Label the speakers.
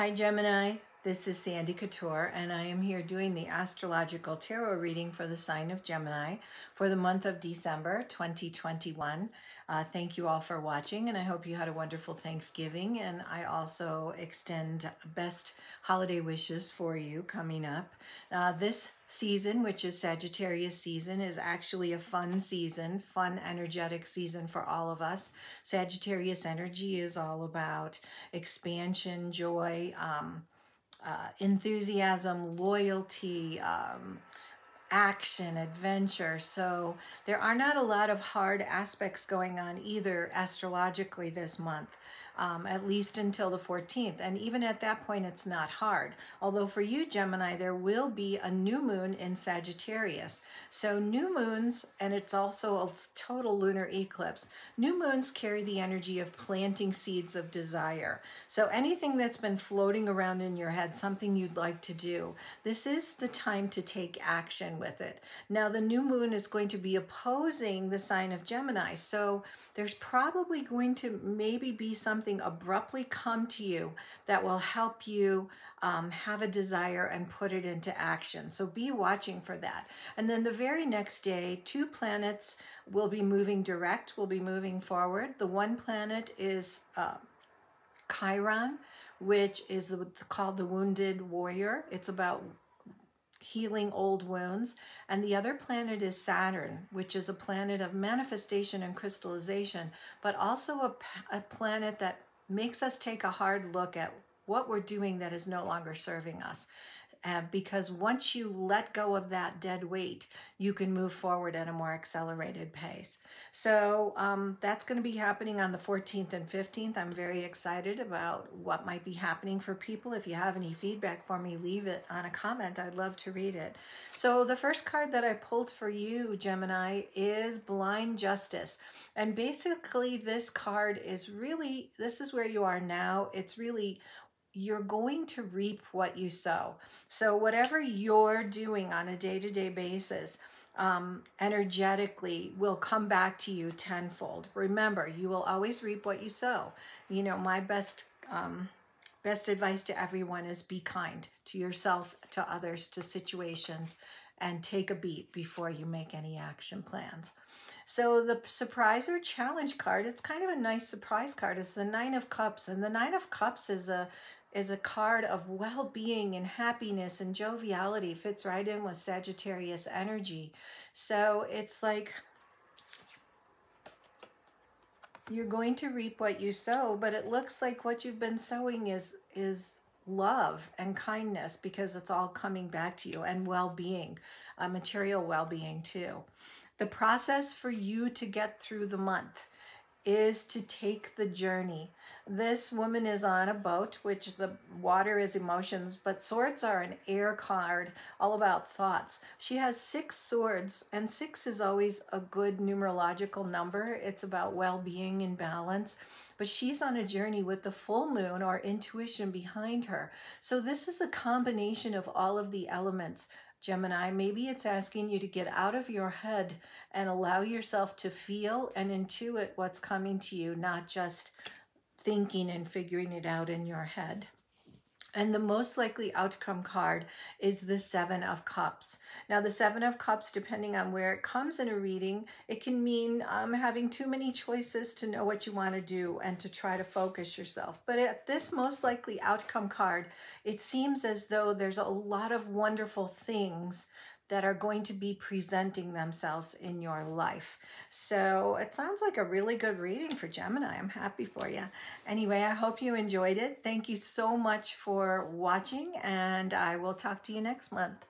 Speaker 1: Hi, Gemini. This is Sandy Couture, and I am here doing the astrological tarot reading for the sign of Gemini for the month of December 2021. Uh, thank you all for watching, and I hope you had a wonderful Thanksgiving. And I also extend best holiday wishes for you coming up. Uh, this season, which is Sagittarius season, is actually a fun season, fun, energetic season for all of us. Sagittarius energy is all about expansion, joy, um, uh, enthusiasm, loyalty, um, action, adventure. So there are not a lot of hard aspects going on either astrologically this month um, at least until the 14th. And even at that point, it's not hard. Although for you, Gemini, there will be a new moon in Sagittarius. So new moons, and it's also a total lunar eclipse, new moons carry the energy of planting seeds of desire. So anything that's been floating around in your head, something you'd like to do, this is the time to take action with it. Now, the new moon is going to be opposing the sign of Gemini. So there's probably going to maybe be something abruptly come to you that will help you um, have a desire and put it into action. So be watching for that. And then the very next day, two planets will be moving direct, will be moving forward. The one planet is uh, Chiron, which is called the Wounded Warrior. It's about healing old wounds. And the other planet is Saturn, which is a planet of manifestation and crystallization, but also a, a planet that makes us take a hard look at what we're doing that is no longer serving us uh, because once you let go of that dead weight, you can move forward at a more accelerated pace. So um, that's going to be happening on the 14th and 15th. I'm very excited about what might be happening for people. If you have any feedback for me, leave it on a comment. I'd love to read it. So the first card that I pulled for you, Gemini, is Blind Justice. And basically this card is really, this is where you are now. It's really you're going to reap what you sow. So whatever you're doing on a day-to-day basis, um, energetically will come back to you tenfold. Remember, you will always reap what you sow. You know, my best um, best advice to everyone is be kind to yourself, to others, to situations, and take a beat before you make any action plans. So the surprise or challenge card, it's kind of a nice surprise card. It's the Nine of Cups, and the Nine of Cups is a is a card of well-being and happiness and joviality fits right in with Sagittarius energy. So it's like you're going to reap what you sow, but it looks like what you've been sowing is is love and kindness because it's all coming back to you and well-being, uh, material well-being too. The process for you to get through the month is to take the journey this woman is on a boat, which the water is emotions, but swords are an air card, all about thoughts. She has six swords, and six is always a good numerological number. It's about well-being and balance. But she's on a journey with the full moon or intuition behind her. So this is a combination of all of the elements Gemini, maybe it's asking you to get out of your head and allow yourself to feel and intuit what's coming to you, not just thinking and figuring it out in your head. And the most likely outcome card is the Seven of Cups. Now, the Seven of Cups, depending on where it comes in a reading, it can mean um, having too many choices to know what you want to do and to try to focus yourself. But at this most likely outcome card, it seems as though there's a lot of wonderful things that are going to be presenting themselves in your life. So it sounds like a really good reading for Gemini. I'm happy for you. Anyway, I hope you enjoyed it. Thank you so much for watching and I will talk to you next month.